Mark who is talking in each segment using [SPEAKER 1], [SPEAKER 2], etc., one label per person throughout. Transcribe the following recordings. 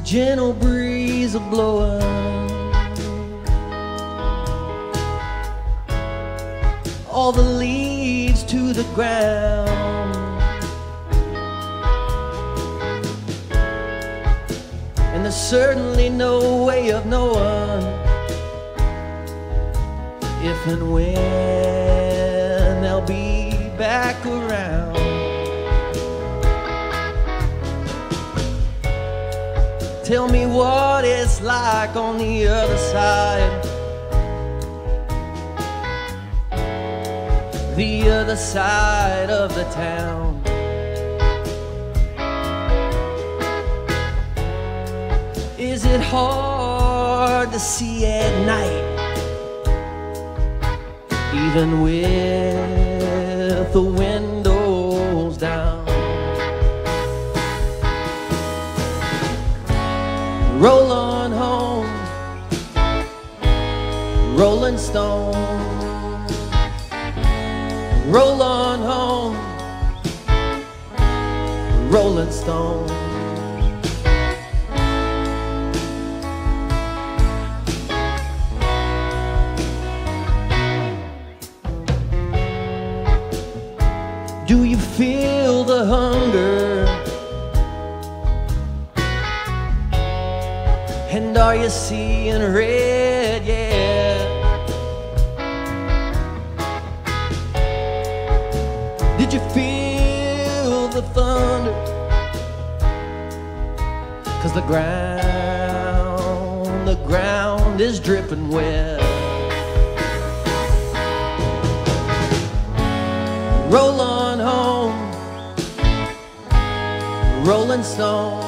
[SPEAKER 1] gentle breeze a blowing. All the leaves to the ground. And there's certainly no way of knowing if and when they'll be back around. Tell me what it's like on the other side. The other side of the town. Is it hard to see at night? Even with the windows Rolling Stone. Roll on home, Rolling Stone. Do you feel the hunger? And are you seeing red? Did you feel the thunder? Cause the ground, the ground is dripping wet. Roll on home, Rolling Stone.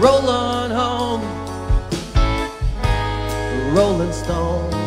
[SPEAKER 1] Roll on home, Rolling Stone.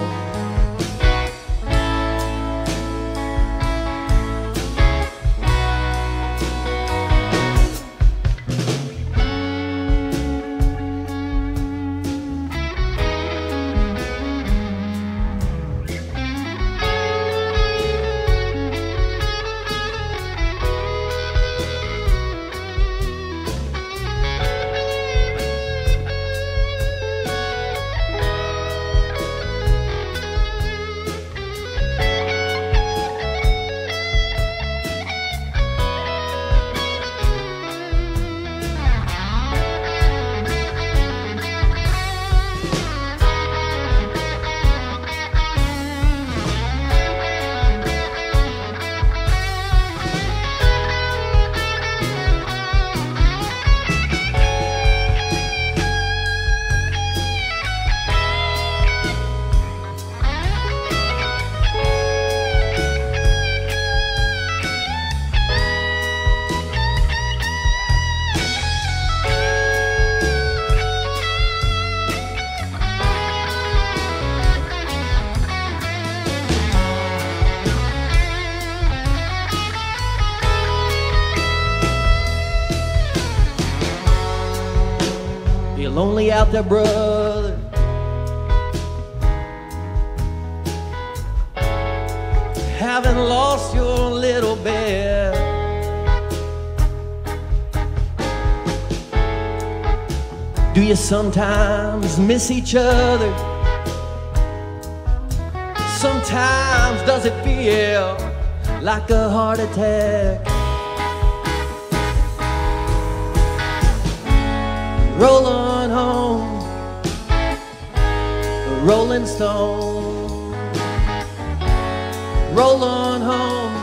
[SPEAKER 1] Out there, brother. Haven't lost your little bit. Do you sometimes miss each other? Sometimes does it feel like a heart attack? Roll on Rolling Stone. Roll on home,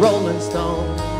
[SPEAKER 1] Rolling Stone.